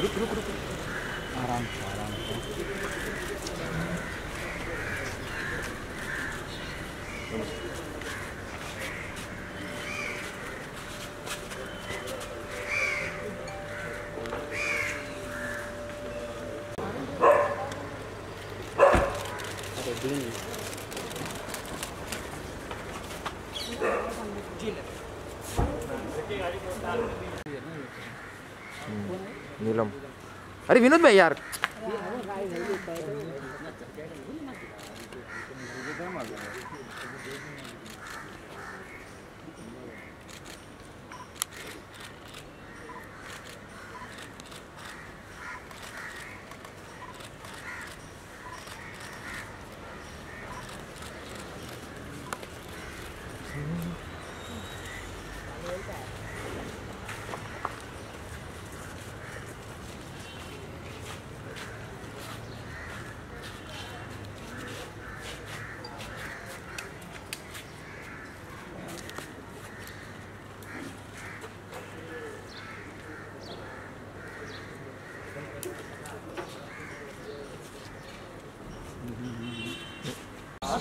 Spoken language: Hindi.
रुक रुक रुक। आराम से आराम से। दिन नीलम अरे विनोद भाई यार